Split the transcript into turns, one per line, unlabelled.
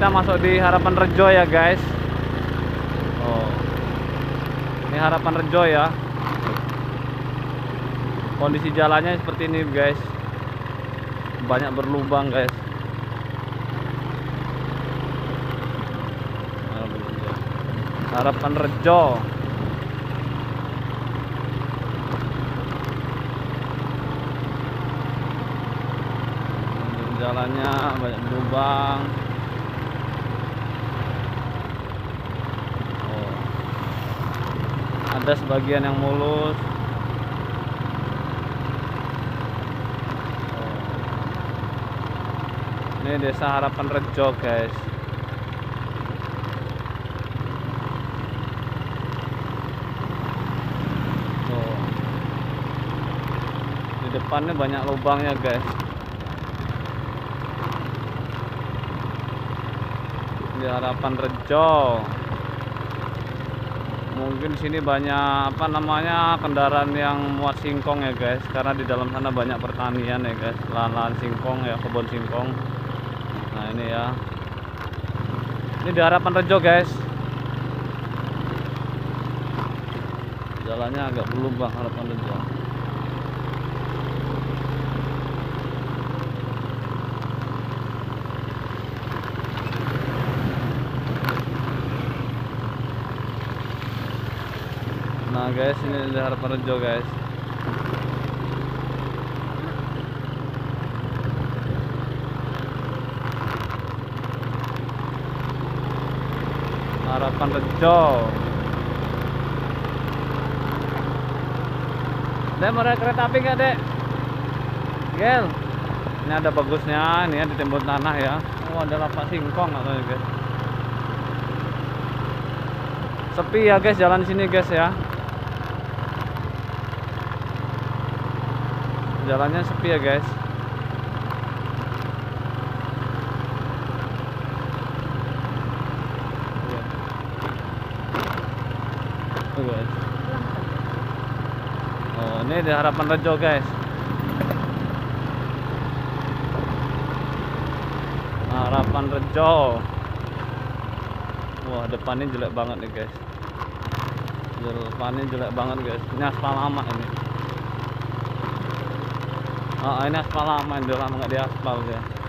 kita masuk di Harapan Rejo ya guys. Oh. Ini Harapan Rejo ya. Kondisi jalannya seperti ini guys. Banyak berlubang guys. Harapan Rejo. Jalannya banyak lubang oh. Ada sebagian yang mulus. Ini desa harapan rejo guys. Di depannya banyak lubangnya guys. Di harapan Rejo mungkin sini banyak apa namanya kendaraan yang muat singkong ya guys. Karena di dalam sana banyak pertanian ya guys. Lahan-lahan singkong ya kebun singkong. Nah ini ya. Ini di harapan Rejo guys. Jalannya agak berlubang harapan Rejo Guys ini di harapan rejo guys. Harapan rejo. Dek mau kereta api nggak dek? Gel. Ini ada bagusnya ini ya di tanah ya. Oh ada lapak singkong atau guys. Sepi ya guys jalan sini guys ya jalannya sepi ya guys. Tuh, guys. Oh ini di harapan rejo guys. Harapan rejo. Wah depannya jelek banget nih guys. Depannya jelek banget guys. Ini aspal lama ini Oh, ini aspal lama, udah lama nggak diaspal ya.